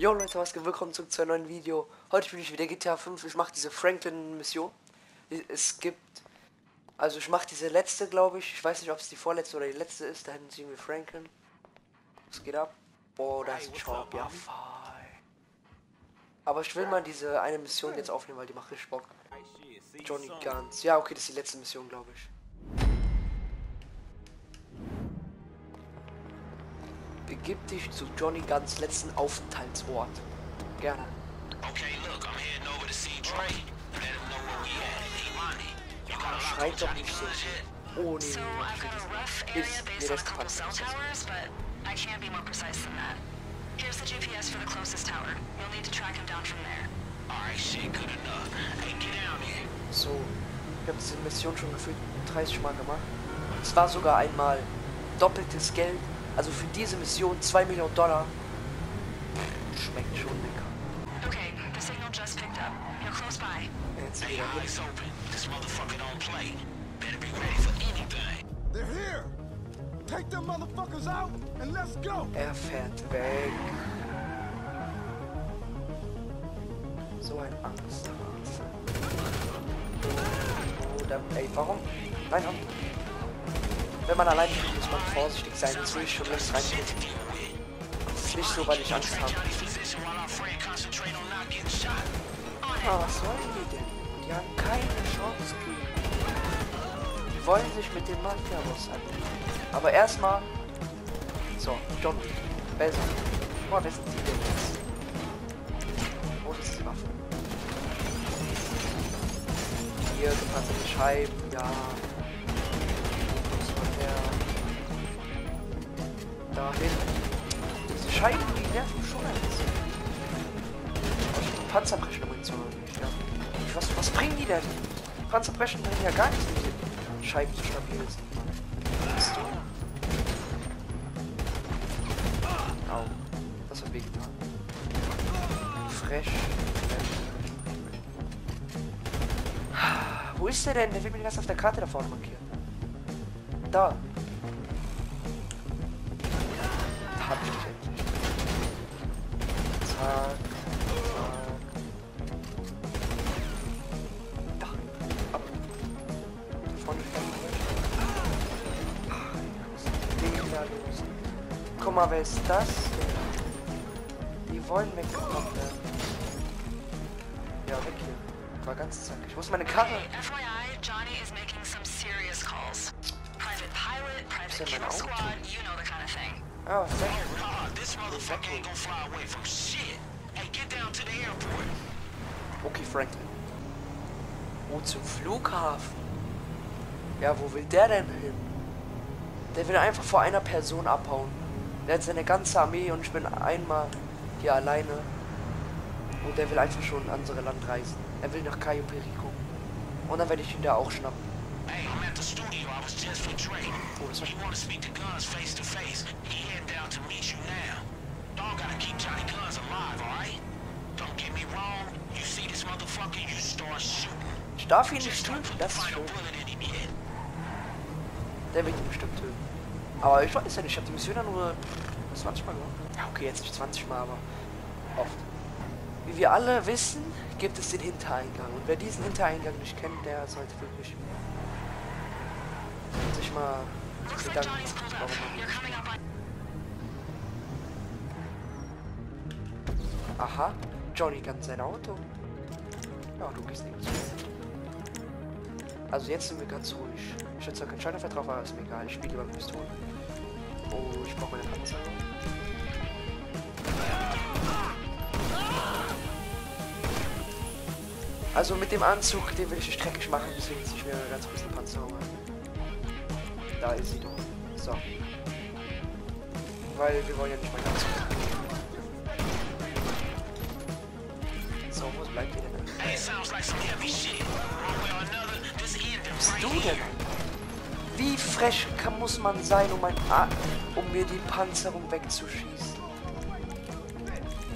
Jo Leute, was geht? Willkommen zurück zu einem neuen Video. Heute spiele ich wieder GTA 5. Ich mache diese Franklin-Mission. Es gibt... Also ich mache diese letzte, glaube ich. Ich weiß nicht, ob es die vorletzte oder die letzte ist. Da hinten sehen wir Franklin. Was geht ab? Boah, da ist ein Job. Ja, fein. Aber ich will mal diese eine Mission jetzt aufnehmen, weil die macht richtig Bock. Johnny Guns. Ja, okay, das ist die letzte Mission, glaube ich. Begib dich zu Johnny Guns letzten Aufenthaltsort. Gerne. Okay, look, I'm heading over to see Trey. Let him know where we at. He money. You got a lot Schreit of doch Johnny nicht so. Guns yet? Oh nee, So I've got a rough area based das on a couple cell towers, but I can't be more precise than that. Here's the GPS for the closest tower. You'll need to track him down from there. Alright, shit, good enough. Hey, get down here. So, ich habe diese Mission schon gefühlt 30 Mal gemacht. Es war sogar einmal doppeltes Geld. Also für diese Mission 2 Millionen Dollar. Schmeckt schon lecker. Okay, the signal just picked up. You're close by. Jetzt Hey, wieder eyes open. This motherfucker don't play. Better be ready for anything. They're here! Take them motherfuckers out and let's go! Er fährt weg. So ein Angsthase. Oder, ey, warum? Nein, komm. Wenn man allein spielt, muss man vorsichtig sein. Jetzt will ich schon längst reingehen. Nicht so, weil ich Angst habe. Shot. Ah, was wollen die denn? Die haben keine Chance gegen. Die wollen sich mit dem Mafia-Boss anlegen. Aber erstmal. So, John. Ist Guck mal, wer sind die denn jetzt? Wo ist die Waffe? Hier, gepanzerte Scheiben, ja. Dahin. Diese Scheiben, die nerven schon ein bisschen. Panzerbrechen Munition nicht, ja. Was, was bringen die denn? Panzerbrechen bringen ja gar nichts, wenn die Scheiben so stabil sind. Bist du? Au. Das hat wehgetan. Fresh. Fresh. Wo ist der denn? Der wird mir das auf der Karte da vorne markiert. Da. Mal, wer ist das? Die wollen weggekommen werden. Ja, weg hier. War ganz zack. Ich muss meine Karre. Hey, FYI, Johnny is making some serious calls. Private pilot, private Ist ja mein kill Auto. squad, you know the kind of thing. Was ist das? This motherfucker ain't gonna fly away from shit. Hey, get down to the airport. Okay, Franklin. Oh, zum Flughafen. Ja, wo will der denn hin? Der will einfach vor einer Person abhauen. Der hat seine ganze Armee und ich bin einmal hier alleine. Und der will einfach schon in andere Land reisen. Er will nach Cayo Perico. Und dann werde ich ihn da auch schnappen. Hey, I'm at the studio. I was just for Trey. Oh, das war He wanna speak to Guns face to face. He heading down to meet you now. Dog gotta keep Johnny Guns alive, alright? Don't get me wrong. You see this motherfucker, you start shooting. Ich darf ihn nicht töten, das ist schön. yet. Der wird ihn bestimmt töten. Aber ich weiß ja nicht, ich habe die Mission ja nur 20 Mal gemacht. Ja, okay, jetzt nicht 20 Mal, aber oft. Wie wir alle wissen, gibt es den Hintereingang. Und wer diesen Hintereingang nicht kennt, der sollte wirklich sich mal Gedanken machen, warum man. Aha, Johnny kann sein Auto. Ja, du gehst nicht. Also jetzt sind wir ganz ruhig. Ich hätte zwar keinen Schalterfett drauf, aber ist mir egal. Ich spiele mit Pistolen. Oh, ich brauche meine Panzer. Also mit dem Anzug, den will ich nicht dreckig machen, deswegen ziehe ich mir ganz kurz eine Panzerung an. Da ist sie doch. So. Weil wir wollen ja nicht meinen Anzug. So, wo bleibt ihr denn? Hey, sounds like some heavy shit. Du denn? Wie frech kann, muss man sein, um, ein um mir die Panzerung wegzuschießen?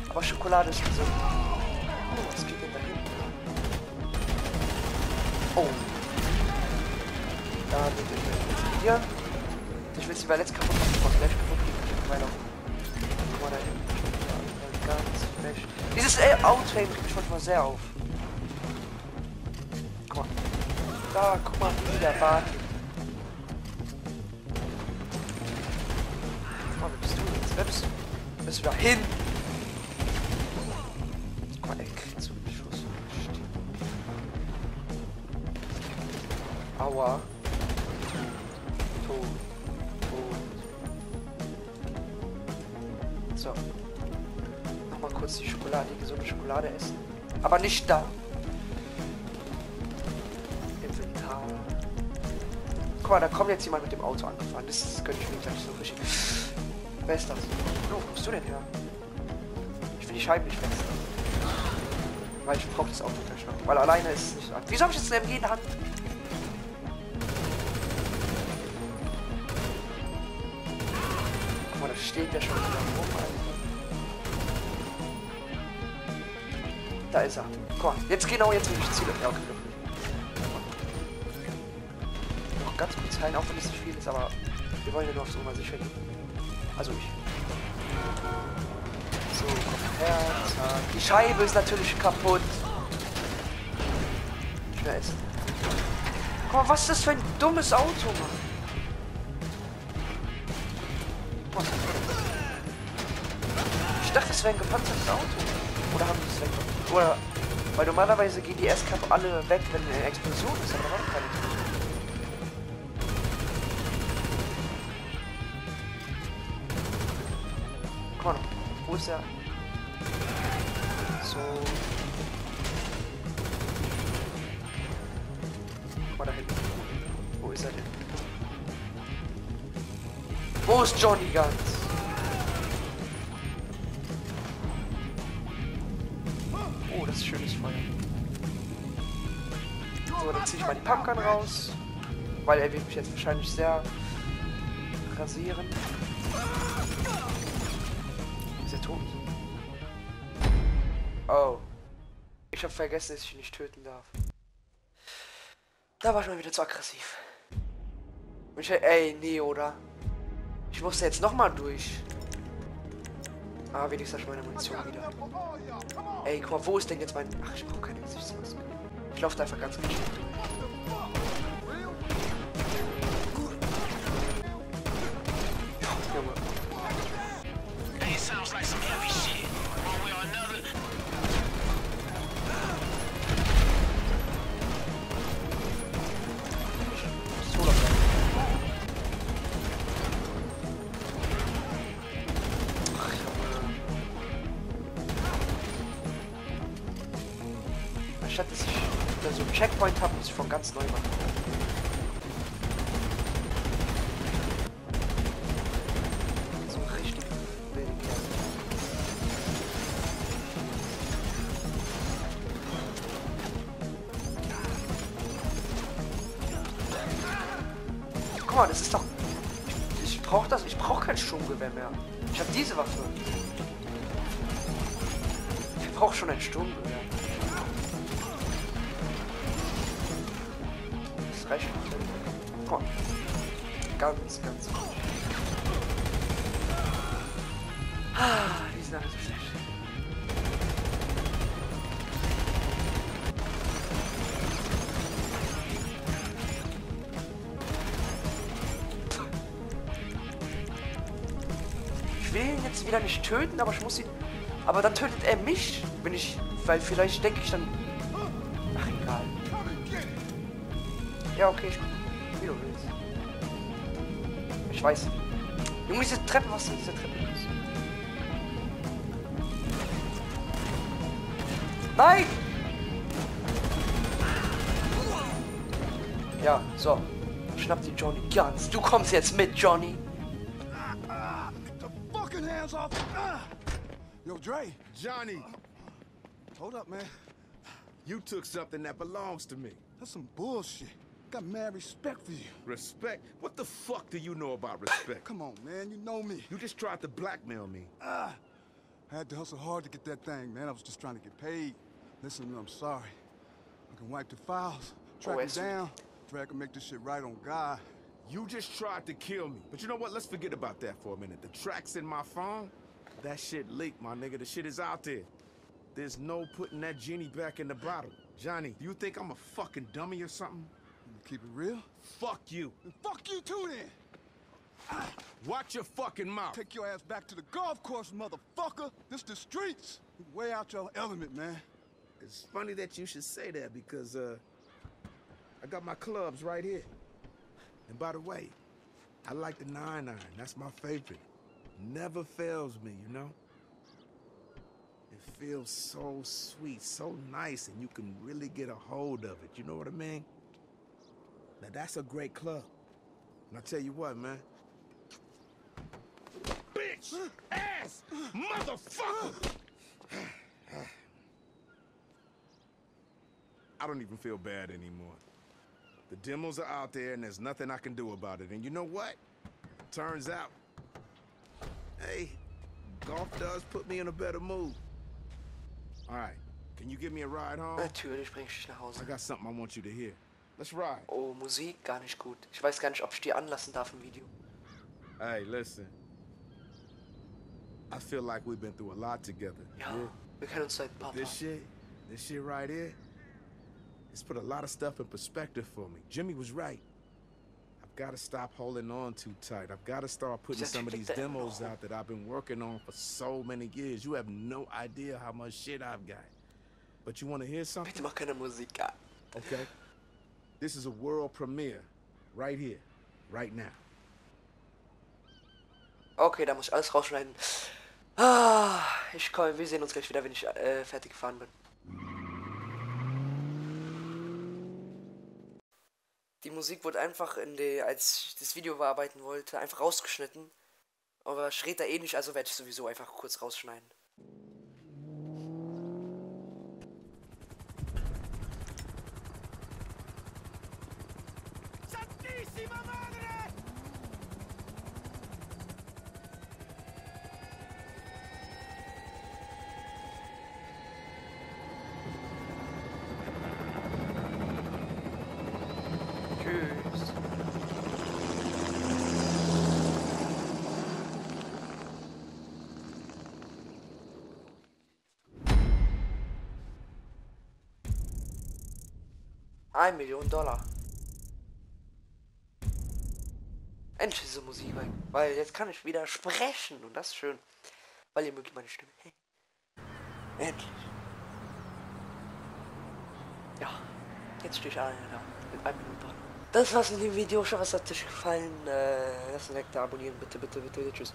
Aber Schokolade ist gesund. Oh, was geht denn da hinten? Oh. Da wird ich hier. Ich will sie bei letzt kaputt machen, es gleich kaputt. Weil auch. Guck mal da hinten. Ganz Flash. Dieses Outtake regt mich manchmal sehr auf. Da, guck mal, wieder Bart. Guck mal, wer bist du jetzt? Wer bist du? Bist du da hin? Guck mal, er kriegt so einen Schuss. Aua. Tot. Tot. So. Nochmal kurz die Schokolade, die gesunde Schokolade essen. Aber nicht da. Mal, da kommt jetzt jemand mit dem Auto angefahren. Das gönne ich mir gleich so richtig. Wer ist das? Oh, wo kommst du denn her? Ich will die Scheiben nicht wechseln. Weil ich brauche das Auto gleich noch. Weil alleine ist es nicht so. Wieso habe ich jetzt eine MG in der Hand? Guck mal, da steht der schon wieder rum. Da ist er. Guck jetzt genau jetzt, wenn ich ziele. Ja, okay, doch ganz kurz heilen, auch wenn es nicht viel ist, aber wir wollen ja nur aufs Nummer sicher gehen. Also ich. So, komm her, zack. Die Scheibe ist natürlich kaputt. Wer ist? Guck mal, was ist das für ein dummes Auto, Mann? Was? Ich dachte, es wäre ein gepanzertes Auto. Oder haben die es weg? Oder, weil normalerweise gehen die erst alle weg, wenn eine Explosion ist, aber da war keine wo ist er? So. Mal da hinten. Wo ist er denn? Wo ist Johnny Guns? Oh, das ist schönes Feuer. So, dann ziehe ich mal die Pumpgun raus. Weil er wird mich jetzt wahrscheinlich sehr rasieren. Tot? Oh. Ich habe vergessen, dass ich ihn nicht töten darf. Da war ich mal wieder zu aggressiv. Ich, ey, nee, oder? Ich musste jetzt nochmal durch. Ah, wenigstens ich meine Munition wieder. Ey, guck mal, wo ist denn jetzt mein... Ach, ich brauche keine Gesichtsmaske. Ich laufe da einfach ganz geschickt Checkpoint habe, muss ich von ganz neu machen. Das ist doch. Ich brauche das. Ich brauche kein Sturmgewehr mehr. Ich habe diese Waffe. Ich brauche schon ein Sturmgewehr. Nicht. Guck mal. Ganz, ganz. Ah, die sind alle so schlecht. Ich will ihn jetzt wieder nicht töten, aber ich muss ihn. Aber dann tötet er mich, wenn ich. Weil vielleicht denke ich dann. Ja, okay, ich. Wie du willst. Ich weiß. Junge, diese Treppe, was ist diese Treppe? Nein! Ja, so. Schnapp die Johnny Guns. Du kommst jetzt mit, Johnny. Get the fucking hands off! Yo, Dre. Johnny, Hold up, man. you took something that belongs to me. That's some bullshit. I got mad respect for you. Respect? What the fuck do you know about respect? Come on, man. You know me. You just tried to blackmail me. Ah, I had to hustle hard to get that thing, man. I was just trying to get paid. Listen, I'm sorry. I can wipe the files, track Oh, him down, drag and make this shit right on God. You just tried to kill me. But you know what? Let's forget about that for a minute. The track's in my phone. That shit leaked, my nigga. The shit is out there. There's no putting that genie back in the bottle. Johnny, you think I'm a fucking dummy or something? You keep it real? Fuck you. Then fuck you too then! Watch your fucking mouth. Take your ass back to the golf course, motherfucker! This the streets! Way out your element, man. It's funny that you should say that because, uh, I got my clubs right here. And by the way, I like the 9 iron. That's my favorite. Never fails me, you know? It feels so sweet, so nice, and you can really get a hold of it. You know what I mean? Now, that's a great club. And I tell you what, man. Bitch! Ass! Motherfucker! I don't even feel bad anymore. The demos are out there and there's nothing I can do about it. And you know what? Turns out, hey, golf does put me in a better mood. All right, can you give me a ride home? Natürlich bring ich dich nach I got something I want you to hear. Let's ride. Oh, Musik, gar nicht gut. Ich weiß gar nicht, ob ich die anlassen darf im Video. Hey, listen. I feel like we've been through a lot together. Ja, wir kennen uns seit paar This shit, this shit right here, it's put a lot of stuff in perspective for me. Jimmy was right. I've got to stop holding on too tight. I've got to start putting some of these liegt da immer demos out that I've been working on for so many years. You have no idea how much shit I've got. But you want to hear something? Bitte mach keine Musik. Okay. This is a world premiere, right here, right now. Okay, da muss ich alles rausschneiden. Ah, ich komme, wir sehen uns gleich wieder, wenn ich äh, fertig gefahren bin. Die Musik wurde einfach in die, als ich das Video bearbeiten wollte, einfach rausgeschnitten. Aber ich rede da eh nicht, also werde ich sowieso einfach kurz rausschneiden. 1 Million Dollar. Endlich diese Musik weg, weil jetzt kann ich wieder sprechen und das ist schön. Weil ihr mögt meine Stimme. Hey. Endlich. Ja, jetzt stehe ich alle da. Mit einem Minute. Das war's in dem Video. Ich hoffe, es hat euch gefallen. Äh, lasst ein Like da, abonnieren. Bitte, bitte, bitte. bitte. Tschüss.